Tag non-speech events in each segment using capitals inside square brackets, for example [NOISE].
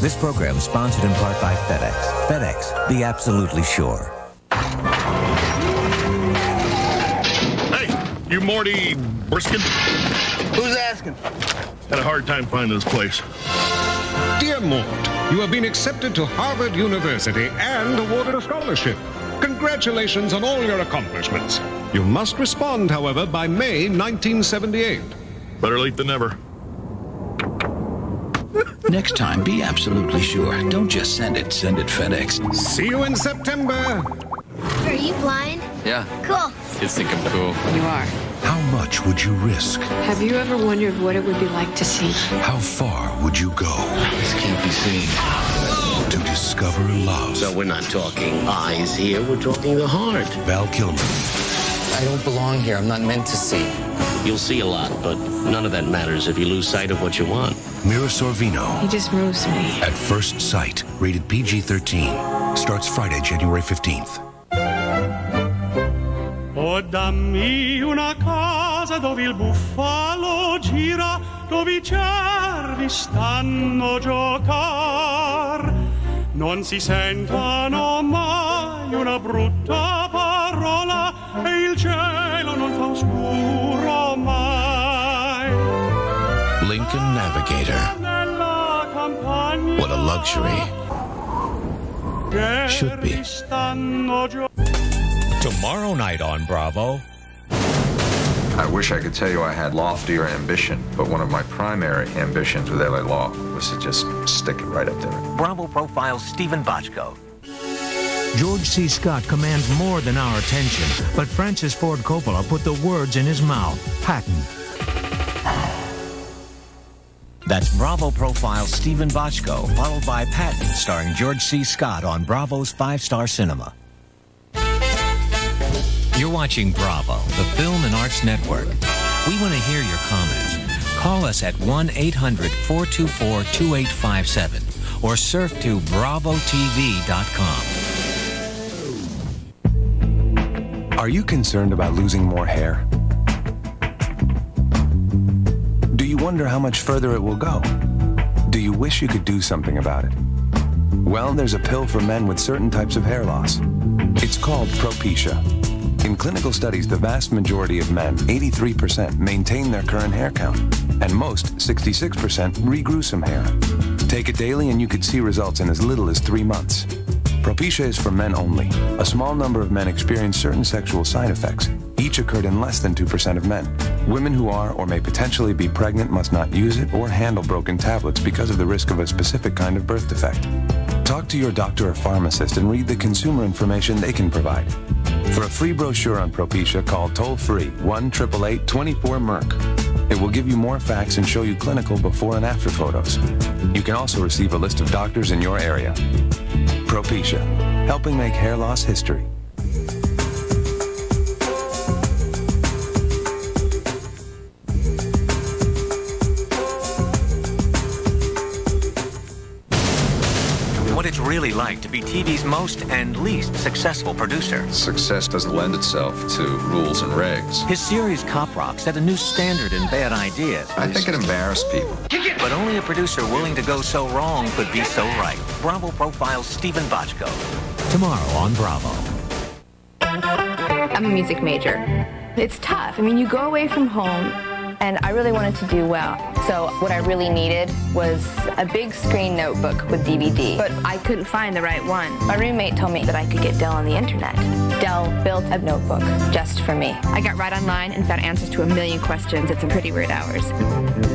This program is sponsored in part by FedEx. FedEx, be absolutely sure. Hey, you Morty Briskin? Who's asking? Had a hard time finding this place. Dear Mort, you have been accepted to Harvard University and awarded a scholarship. Congratulations on all your accomplishments. You must respond, however, by May 1978. Better late than never. Next time, be absolutely sure. Don't just send it, send it FedEx. See you in September. Are you blind? Yeah. Cool. Kids think I'm cool. You are. How much would you risk? Have you ever wondered what it would be like to see? How far would you go? This can't be seen. To discover love. So we're not talking eyes here, we're talking the heart. Val Kilmer. I don't belong here. I'm not meant to see. You'll see a lot, but none of that matters if you lose sight of what you want. Mira Sorvino. He just moves me. At First Sight, rated PG-13. Starts Friday, January 15th. Oh, dammi una casa dove il buffalo gira, dove i cervi stanno a giocar. Non si sentano mai una brutta parola e il cielo non fa oscuro Lincoln Navigator. What a luxury. Should be. Tomorrow night on Bravo. I wish I could tell you I had loftier ambition, but one of my primary ambitions with LA Law was to just stick it right up there. Bravo profiles Steven Bochco. George C. Scott commands more than our attention, but Francis Ford Coppola put the words in his mouth. Patton. That's Bravo profile Steven Bochco, followed by Patton, starring George C. Scott on Bravo's Five Star Cinema. You're watching Bravo, the Film and Arts Network. We want to hear your comments. Call us at 1 800 424 2857 or surf to bravotv.com. Are you concerned about losing more hair? Wonder how much further it will go? Do you wish you could do something about it? Well, there's a pill for men with certain types of hair loss. It's called Propecia. In clinical studies, the vast majority of men, 83%, maintain their current hair count, and most, 66%, regrew some hair. Take it daily and you could see results in as little as three months. Propecia is for men only. A small number of men experience certain sexual side effects. Each occurred in less than 2% of men. Women who are or may potentially be pregnant must not use it or handle broken tablets because of the risk of a specific kind of birth defect. Talk to your doctor or pharmacist and read the consumer information they can provide. For a free brochure on Propecia, call toll free 1 888 24 Merck. It will give you more facts and show you clinical before and after photos. You can also receive a list of doctors in your area. Propecia, helping make hair loss history. Really like to be TV's most and least successful producer. Success doesn't lend itself to rules and regs. His series Cop Rock set a new standard in bad ideas. I think it embarrassed people. But only a producer willing to go so wrong could be so right. Bravo profiles Steven Bochco. Tomorrow on Bravo. I'm a music major. It's tough. I mean, you go away from home, and I really wanted to do well. So what I really needed was a big screen notebook with DVD, but I couldn't find the right one. My roommate told me that I could get Dell on the internet. Dell built a notebook just for me. I got right online and found answers to a million questions at some pretty weird hours.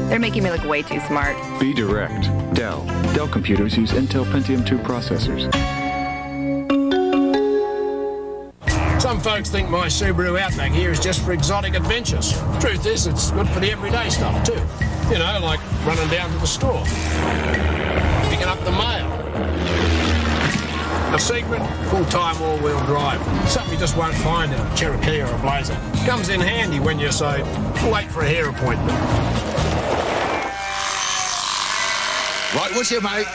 They're making me look way too smart. Be direct. Dell. Dell computers use Intel Pentium 2 processors. Folks think my Subaru Outback here is just for exotic adventures. Truth is, it's good for the everyday stuff too. You know, like running down to the store, picking up the mail. A secret, full-time all-wheel drive. Something you just won't find in a Cherokee or a Blazer. Comes in handy when you say, wait for a hair appointment. Right, what's your mate?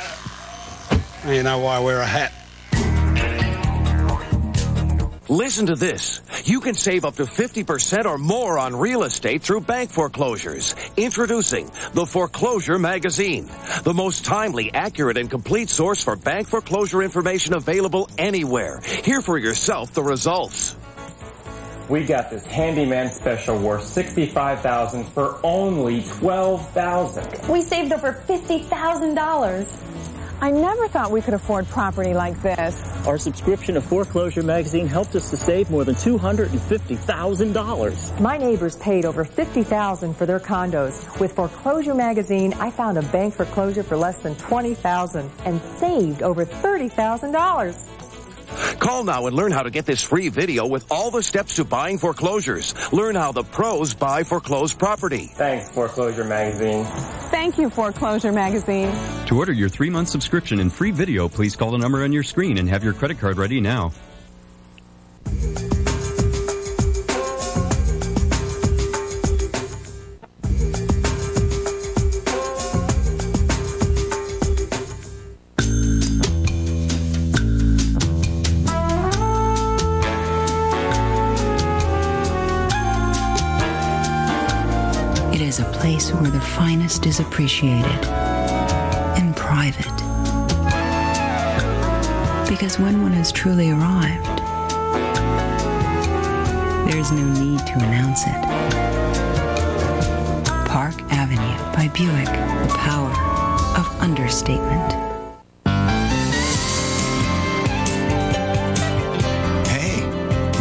You know why I wear a hat. Listen to this. You can save up to 50% or more on real estate through bank foreclosures. Introducing the Foreclosure Magazine, the most timely, accurate, and complete source for bank foreclosure information available anywhere. Hear for yourself the results. We got this handyman special worth $65,000 for only $12,000. We saved over $50,000. I never thought we could afford property like this. Our subscription to Foreclosure Magazine helped us to save more than $250,000. My neighbors paid over 50,000 for their condos. With Foreclosure Magazine, I found a bank foreclosure for less than 20,000 and saved over $30,000. Call now and learn how to get this free video with all the steps to buying foreclosures. Learn how the pros buy foreclosed property. Thanks, Foreclosure Magazine. Thank you, Foreclosure Magazine. To order your three-month subscription and free video, please call the number on your screen and have your credit card ready now. Place where the finest is appreciated in private. Because when one has truly arrived, there is no need to announce it. Park Avenue by Buick, the power of understatement. Hey,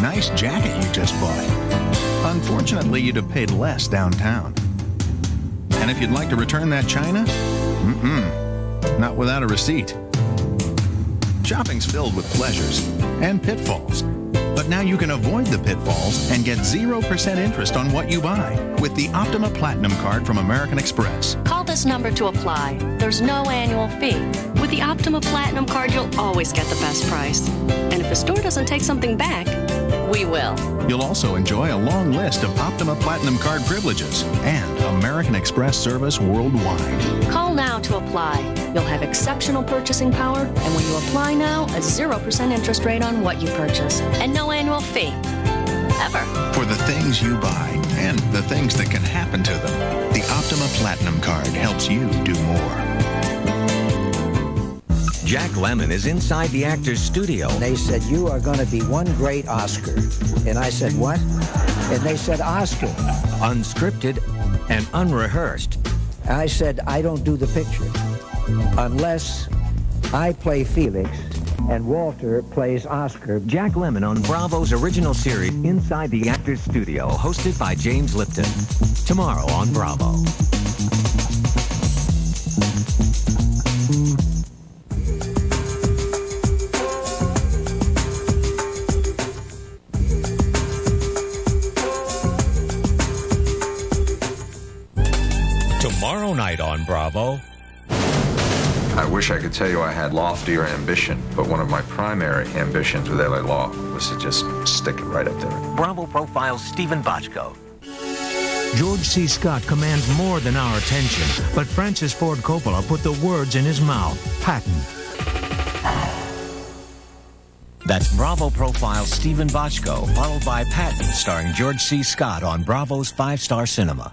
nice jacket you just bought. Unfortunately, you'd have paid less downtown. And if you'd like to return that china, mm-mm, not without a receipt. Shopping's filled with pleasures and pitfalls. But now you can avoid the pitfalls and get 0% interest on what you buy with the Optima Platinum card from American Express. Call this number to apply. There's no annual fee. With the Optima Platinum card, you'll always get the best price. And if the store doesn't take something back, we will. You'll also enjoy a long list of Optima Platinum card privileges and American Express service worldwide. Call now to apply. You'll have exceptional purchasing power, and when you apply now, a 0% interest rate on what you purchase, and no annual fee. Ever. For the things you buy and the things that can happen to them, the Optima Platinum card helps you Jack Lemmon is inside the actor's studio. They said, You are going to be one great Oscar. And I said, What? And they said, Oscar. Unscripted and unrehearsed. I said, I don't do the picture unless I play Felix and Walter plays Oscar. Jack Lemmon on Bravo's original series, Inside the Actor's Studio, hosted by James Lipton. Tomorrow on Bravo. Tomorrow night on Bravo. I wish I could tell you I had loftier ambition, but one of my primary ambitions with LA Law was to just stick it right up there. Bravo profiles Steven Bochco. George C. Scott commands more than our attention, but Francis Ford Coppola put the words in his mouth. Patton. That's Bravo profile Steven Bochco, followed by Patton, starring George C. Scott on Bravo's Five Star Cinema.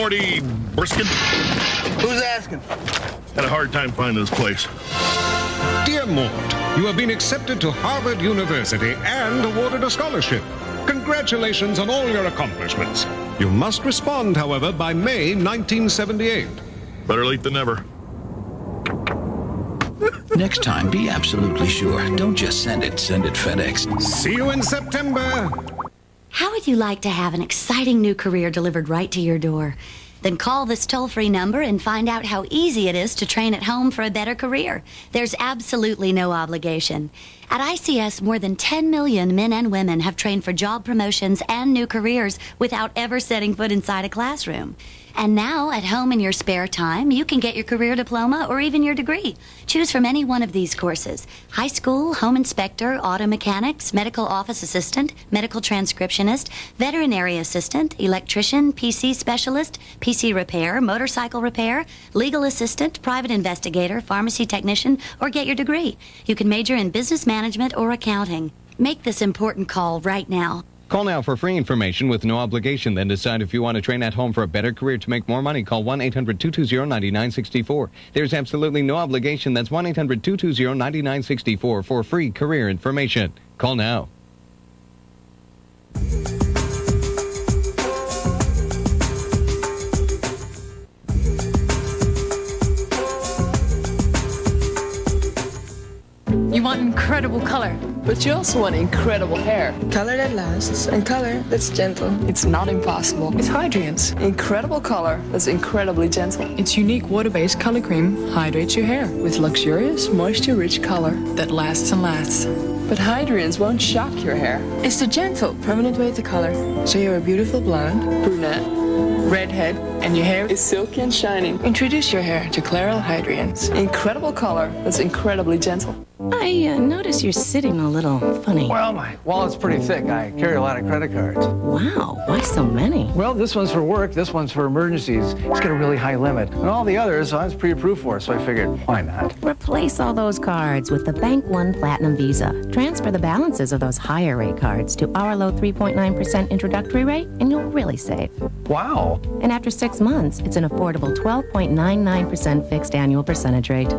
Morty Briskin? Who's asking? Had a hard time finding this place. Dear Mort, you have been accepted to Harvard University and awarded a scholarship. Congratulations on all your accomplishments. You must respond, however, by May 1978. Better late than never. Next time, be absolutely sure. Don't just send it, send it FedEx. See you in September. Would you like to have an exciting new career delivered right to your door? Then call this toll free number and find out how easy it is to train at home for a better career. There's absolutely no obligation. At ICS, more than 10 million men and women have trained for job promotions and new careers without ever setting foot inside a classroom. And now, at home in your spare time, you can get your career diploma or even your degree. Choose from any one of these courses high school, home inspector, auto mechanics, medical office assistant, medical transcriptionist, veterinary assistant, electrician, PC specialist, PC repair, motorcycle repair, legal assistant, private investigator, pharmacy technician, or get your degree. You can major in business management or accounting. Make this important call right now. Call now for free information with no obligation. Then decide if you want to train at home for a better career to make more money. Call 1 800 220 9964. There's absolutely no obligation. That's 1 800 220 9964 for free career information. Call now. Want incredible color, but you also want incredible hair. Color that lasts and color that's gentle. It's not impossible. It's Hydrience. Incredible color that's incredibly gentle. Its unique water-based color cream hydrates your hair with luxurious, moisture-rich color that lasts and lasts. But Hydrience won't shock your hair. It's the gentle, permanent way to color. So you're a beautiful blonde, brunette, redhead, and your hair is silky and shining. Introduce your hair to Clairol Hydrience. Incredible color that's incredibly gentle. I uh, notice you're sitting a little funny. Well, my wallet's pretty thick. I carry a lot of credit cards. Wow, why so many? Well, this one's for work, this one's for emergencies. It's got a really high limit. And all the others I was pre-approved for, so I figured, why not? Replace all those cards with the Bank One Platinum Visa. Transfer the balances of those higher rate cards to our low 3.9% introductory rate, and you'll really save. Wow. And after six months, it's an affordable 12.99% fixed annual percentage rate.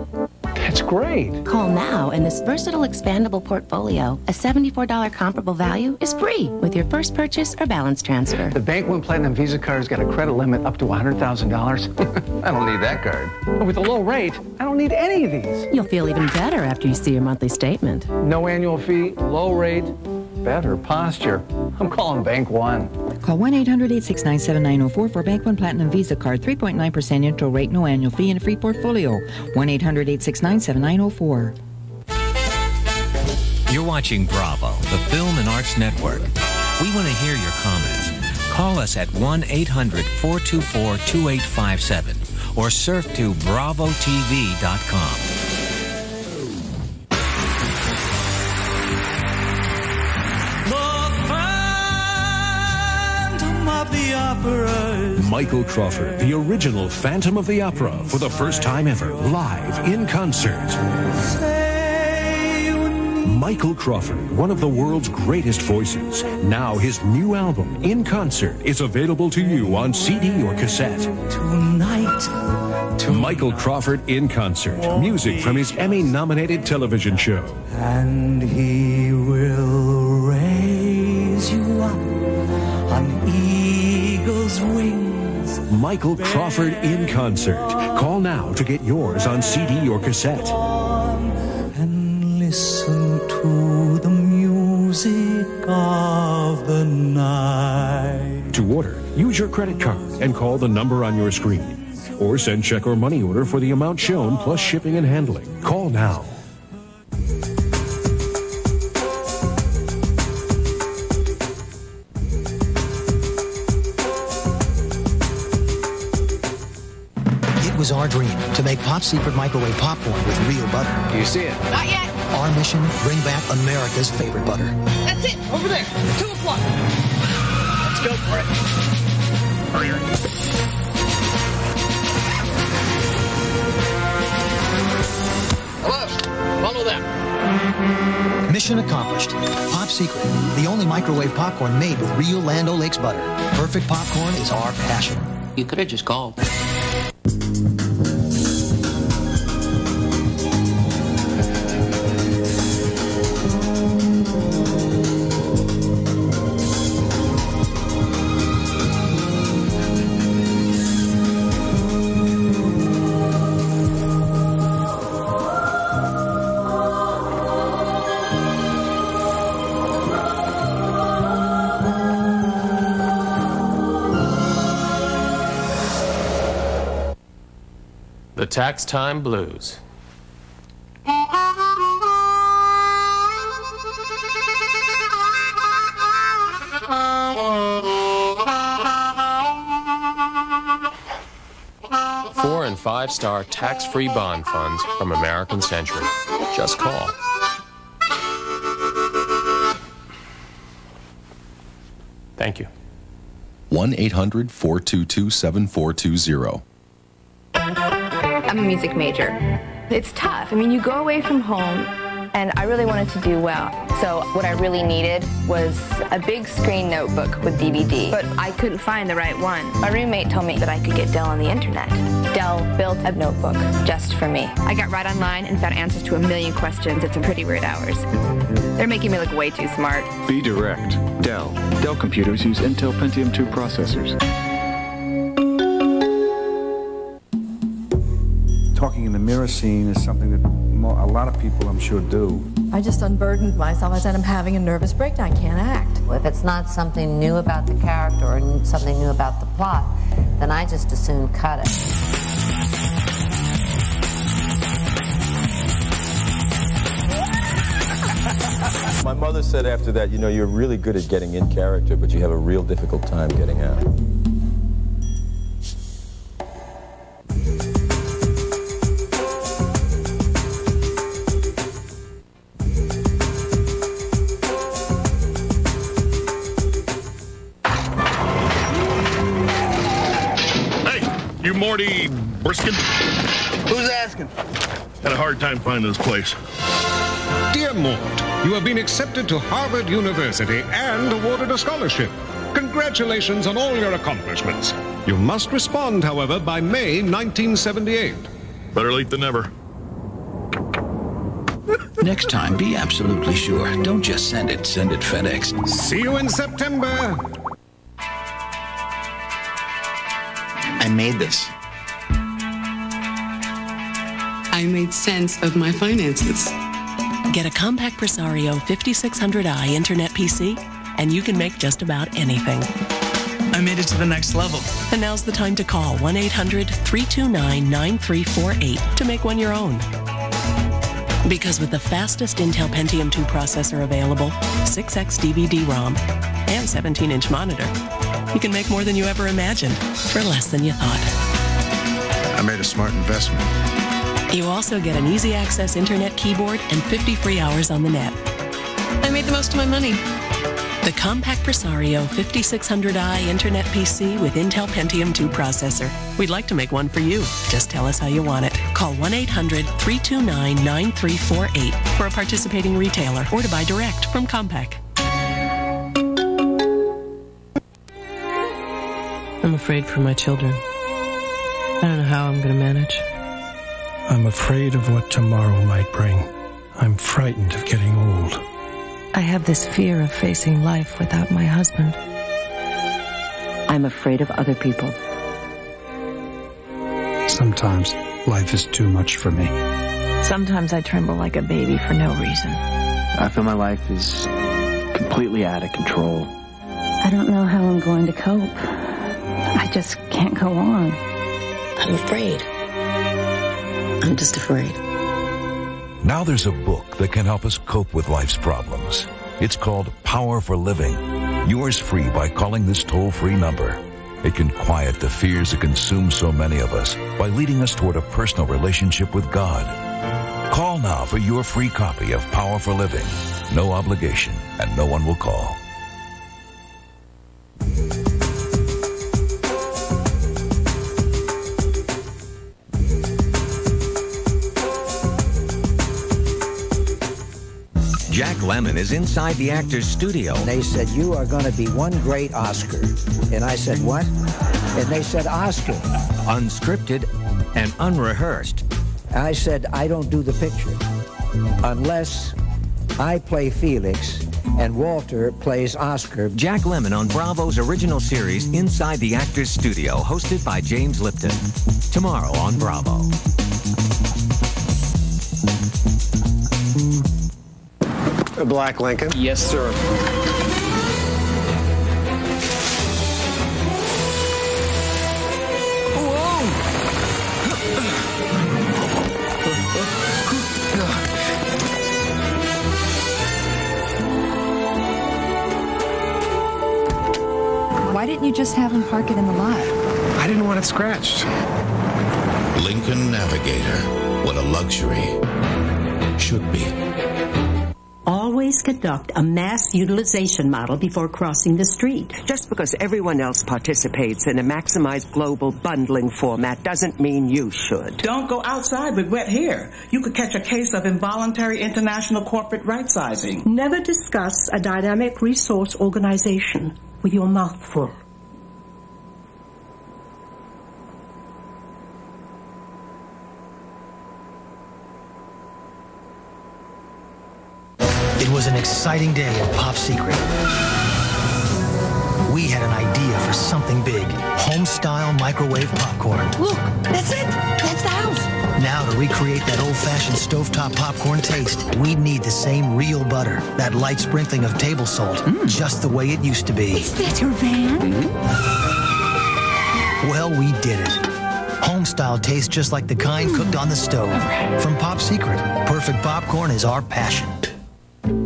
That's great. Call now, and this versatile expandable portfolio, a $74 comparable value, is free with your first purchase or balance transfer. The Bank One Platinum Visa card's got a credit limit up to $100,000. [LAUGHS] I don't need that card. But with a low rate, I don't need any of these. You'll feel even better after you see your monthly statement. No annual fee, low rate, better posture. I'm calling Bank One. Call 1 800 869 7904 for Bank One Platinum Visa Card, 3.9% intro rate, no annual fee, and a free portfolio. 1 800 869 7904. You're watching Bravo, the Film and Arts Network. We want to hear your comments. Call us at 1 800 424 2857 or surf to bravotv.com. Michael Crawford, the original Phantom of the Opera, for the first time ever, live in concert. Michael Crawford, one of the world's greatest voices. Now his new album, In Concert, is available to you on CD or cassette. Tonight. Michael Crawford in concert. Music from his Emmy nominated television show. And he Michael Crawford in concert. Call now to get yours on CD or cassette. And listen to the music of the night. To order, use your credit card and call the number on your screen. Or send check or money order for the amount shown plus shipping and handling. Call now. It our dream to make Pop Secret microwave popcorn with real butter. Do you see it? Not yet. Our mission, bring back America's favorite butter. That's it. Over there. Two o'clock. Let's go for it. Hello. Follow them. Mission accomplished. Pop Secret, the only microwave popcorn made with real Land O'Lakes butter. Perfect popcorn is our passion. You could have just called. Tax Time Blues. Four and five star tax free bond funds from American Century. Just call. Thank you. 1 800 422 7420. I'm a music major. It's tough. I mean, you go away from home, and I really wanted to do well. So what I really needed was a big screen notebook with DVD, but I couldn't find the right one. My roommate told me that I could get Dell on the internet. Dell built a notebook just for me. I got right online and found answers to a million questions at some pretty weird hours. They're making me look way too smart. Be direct. Dell. Dell computers use Intel Pentium 2 processors. Mirror scene is something that mo- a lot of people, I'm sure, do. I just unburdened myself. I said, I'm having a nervous breakdown. I can't act. If it's not something new about the character or something new about the plot, then I just assume cut it. My mother said after that, you know, you're really good at getting in character, but you have a real difficult time getting out. Morty Briskin? Who's asking? Had a hard time finding this place. Dear Mort, you have been accepted to Harvard University and awarded a scholarship. Congratulations on all your accomplishments. You must respond, however, by May 1978. Better late than never. Next time, be absolutely sure. Don't just send it, send it FedEx. See you in September. Made this. I made sense of my finances. Get a Compaq Presario 5600i Internet PC, and you can make just about anything. I made it to the next level. And now's the time to call 1 800 329 9348 to make one your own. Because with the fastest Intel Pentium 2 processor available, 6x DVD ROM, and 17 inch monitor, you can make more than you ever imagined for less than you thought. I made a smart investment. You also get an easy access internet keyboard and 50 free hours on the net. I made the most of my money. The Compaq Presario 5600i Internet PC with Intel Pentium 2 processor. We'd like to make one for you. Just tell us how you want it. Call 1 800 329 9348 for a participating retailer or to buy direct from Compaq. I'm afraid for my children. I don't know how I'm going to manage. I'm afraid of what tomorrow might bring. I'm frightened of getting old. I have this fear of facing life without my husband. I'm afraid of other people. Sometimes life is too much for me. Sometimes I tremble like a baby for no reason. I feel my life is completely out of control. I don't know how I'm going to cope. I just can't go on. I'm afraid. I'm just afraid. Now there's a book that can help us cope with life's problems. It's called Power for Living. Yours free by calling this toll-free number. It can quiet the fears that consume so many of us by leading us toward a personal relationship with God. Call now for your free copy of Power for Living. No obligation, and no one will call. Lemmon is inside the actor's studio. They said, You are going to be one great Oscar. And I said, What? And they said, Oscar. Unscripted and unrehearsed. I said, I don't do the picture unless I play Felix and Walter plays Oscar. Jack Lemmon on Bravo's original series Inside the Actor's Studio, hosted by James Lipton. Tomorrow on Bravo. The Black Lincoln? Yes, sir. Why didn't you just have him park it in the lot? I didn't want it scratched. Lincoln Navigator. What a luxury. Should be. Always conduct a mass utilization model before crossing the street. Just because everyone else participates in a maximized global bundling format doesn't mean you should. Don't go outside with wet hair. You could catch a case of involuntary international corporate right sizing. Never discuss a dynamic resource organization with your mouth full. It was an exciting day at Pop Secret. We had an idea for something big home style microwave popcorn. Look, that's it. That's the house. Now, to recreate that old fashioned stovetop popcorn taste, we'd need the same real butter, that light sprinkling of table salt, hmm. just the way it used to be. Is that your van? Mm-hmm. Well, we did it. Home style tastes just like the kind cooked on the stove. From Pop Secret, perfect popcorn is our passion.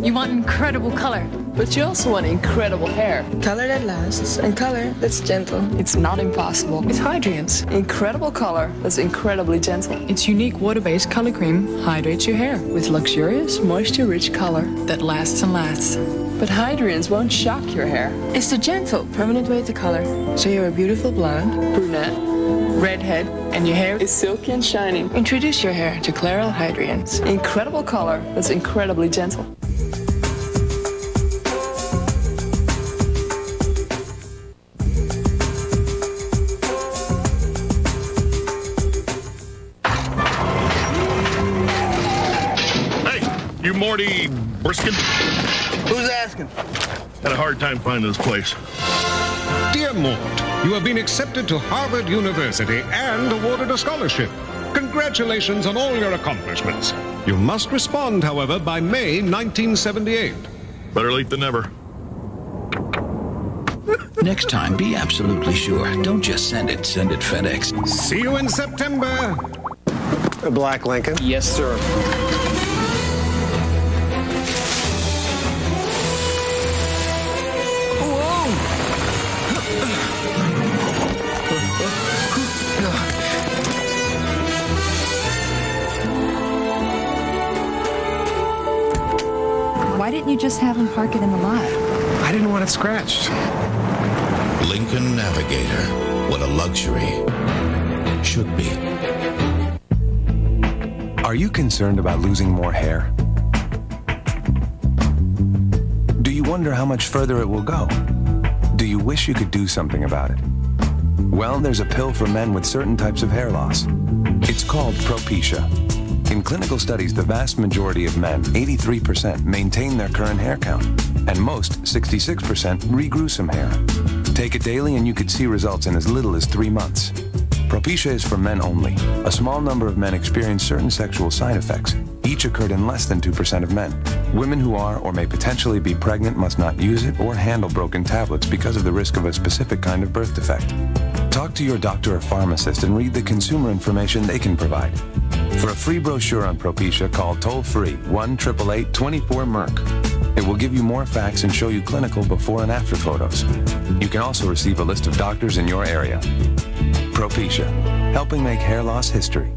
You want incredible color, but you also want incredible hair. Color that lasts and color that's gentle. It's not impossible. It's Hydrience. Incredible color that's incredibly gentle. Its unique water-based color cream hydrates your hair with luxurious, moisture-rich color that lasts and lasts. But Hydrience won't shock your hair. It's the gentle, permanent way to color. So you're a beautiful blonde, brunette, redhead, and your hair is silky and shining. Introduce your hair to Clairol Hydrience. Incredible color that's incredibly gentle. Morty Briskin? Who's asking? Had a hard time finding this place. Dear Mort, you have been accepted to Harvard University and awarded a scholarship. Congratulations on all your accomplishments. You must respond, however, by May 1978. Better late than never. Next time, be absolutely sure. Don't just send it, send it FedEx. See you in September. A black Lincoln? Yes, sir. Didn't you just have him park it in the lot? I didn't want it scratched. Lincoln Navigator. What a luxury should be. Are you concerned about losing more hair? Do you wonder how much further it will go? Do you wish you could do something about it? Well, there's a pill for men with certain types of hair loss. It's called Propecia. In clinical studies, the vast majority of men, 83%, maintain their current hair count, and most, 66%, regrew some hair. Take it daily and you could see results in as little as three months. Propecia is for men only. A small number of men experience certain sexual side effects. Each occurred in less than 2% of men. Women who are or may potentially be pregnant must not use it or handle broken tablets because of the risk of a specific kind of birth defect. Talk to your doctor or pharmacist and read the consumer information they can provide. For a free brochure on Propecia, call toll free 1 888 24 Merck. It will give you more facts and show you clinical before and after photos. You can also receive a list of doctors in your area. Propecia, helping make hair loss history.